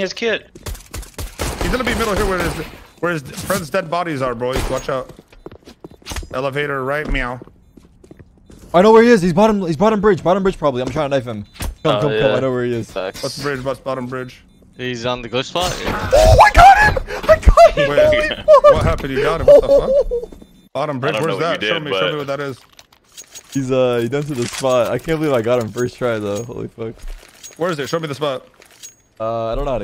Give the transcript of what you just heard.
his kit. He's gonna be middle here where his where his friends' dead bodies are, boys. Watch out. Elevator right, meow. I know where he is. He's bottom. He's bottom bridge. Bottom bridge probably. I'm trying to knife him. Come, Oh, come, come. I know where he is. Facts. What's bridge? What's bottom bridge? He's on the glitch spot. Yeah. Oh, I got him! I got him! Wait, what happened? You got him? What the fuck? Bottom bridge. Where's that? you show me. me. Show me what that is. He's uh, he done to the spot. I can't believe I got him first try though. Holy fuck. Where is it? Show me the spot. Uh, I don't know how to